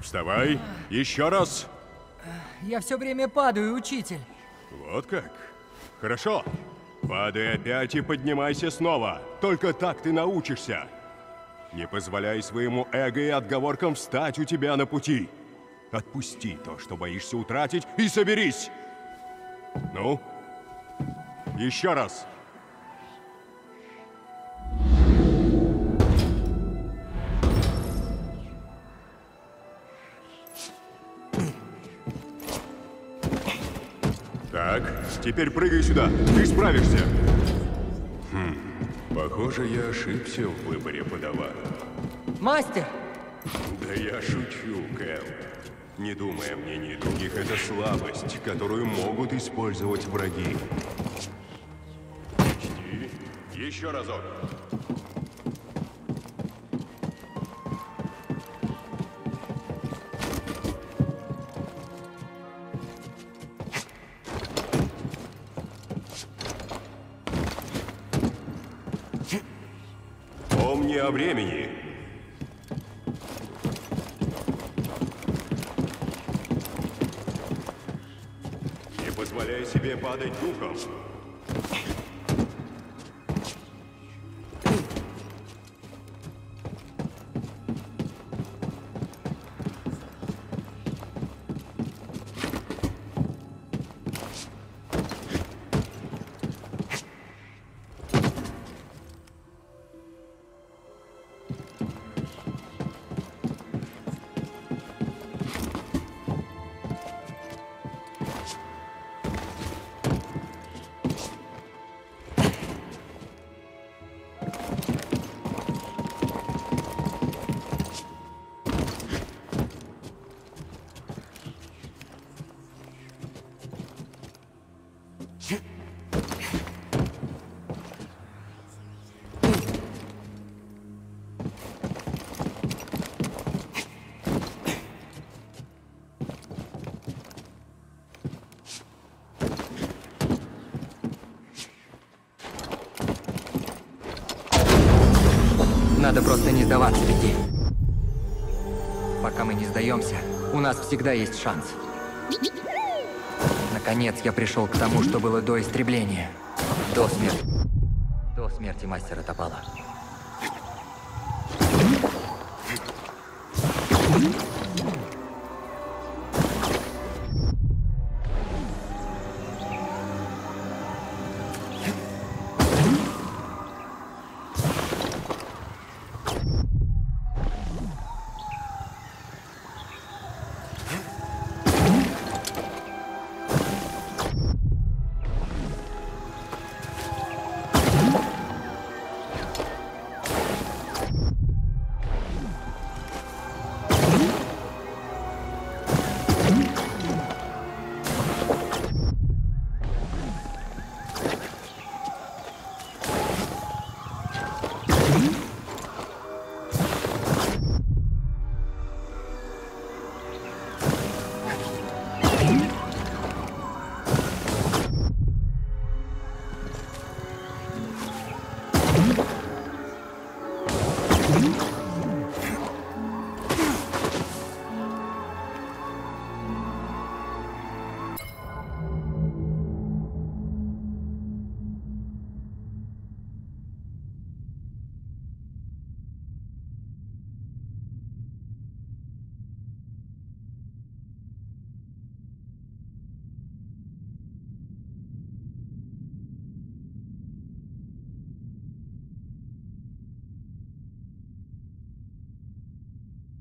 Вставай. Еще раз. Я все время падаю, учитель. Вот как. Хорошо. Падай опять и поднимайся снова. Только так ты научишься. Не позволяй своему эго и отговоркам встать у тебя на пути. Отпусти то, что боишься утратить, и соберись. Ну? Еще раз. Так, теперь прыгай сюда. Ты справишься. Хм, похоже, я ошибся в выборе подавана. Мастер! Да я шучу, Кэл. Не думай о мнении других, это слабость, которую могут использовать враги. Еще разок. Помни о времени. Не позволяй себе падать духом. Надо просто не сдаваться, Вики. Пока мы не сдаемся, у нас всегда есть шанс. Наконец я пришел к тому, что было до истребления. До смерти. До смерти мастера Топала. Mm-hmm. Mm-hmm.